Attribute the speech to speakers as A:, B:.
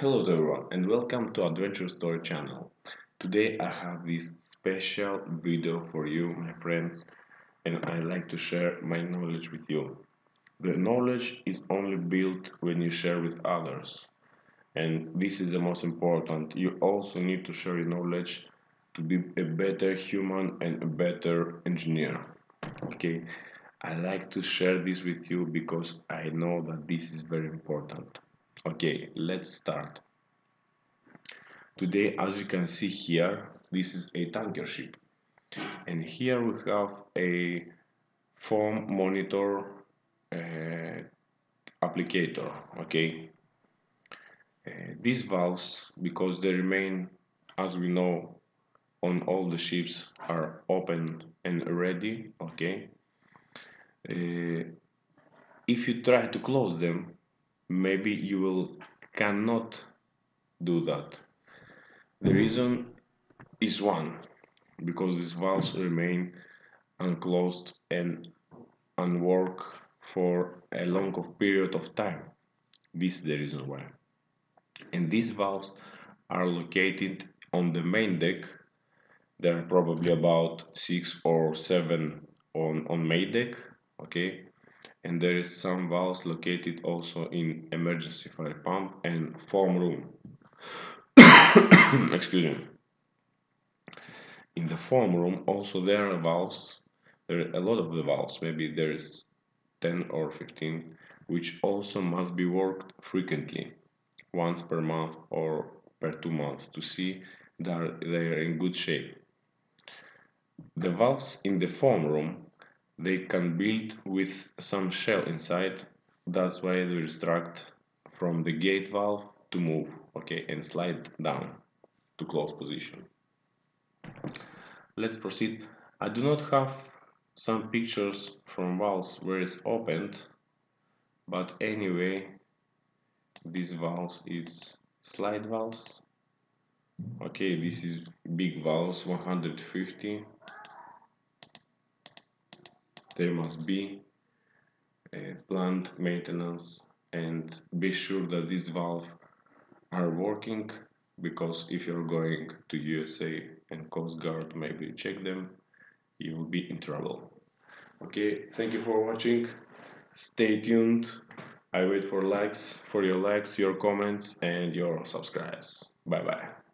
A: Hello everyone and welcome to Adventure Story channel. Today I have this special video for you my friends and I like to share my knowledge with you. The knowledge is only built when you share with others and this is the most important. You also need to share your knowledge to be a better human and a better engineer. Okay, I like to share this with you because I know that this is very important. Okay, let's start. Today, as you can see here, this is a tanker ship. And here we have a foam monitor uh, applicator, okay? Uh, these valves, because they remain, as we know, on all the ships are open and ready, okay? Uh, if you try to close them, maybe you will cannot do that. The reason is one because these valves remain unclosed and unwork for a long period of time. This is the reason why. And these valves are located on the main deck. There are probably about six or seven on on main deck okay and there is some valves located also in emergency fire pump and foam room. Excuse me. In the foam room also there are valves there are a lot of the valves maybe there is 10 or 15 which also must be worked frequently once per month or per two months to see that they are in good shape. The valves in the foam room they can build with some shell inside. That's why they will extract from the gate valve to move okay and slide down to close position. Let's proceed. I do not have some pictures from valves where it's opened but anyway this valves is slide valves. Okay this is big valves 150 there must be a plant maintenance and be sure that these valves are working because if you're going to USA and Coast Guard maybe check them you will be in trouble. Okay thank you for watching. Stay tuned. I wait for likes for your likes your comments and your subscribes. Bye bye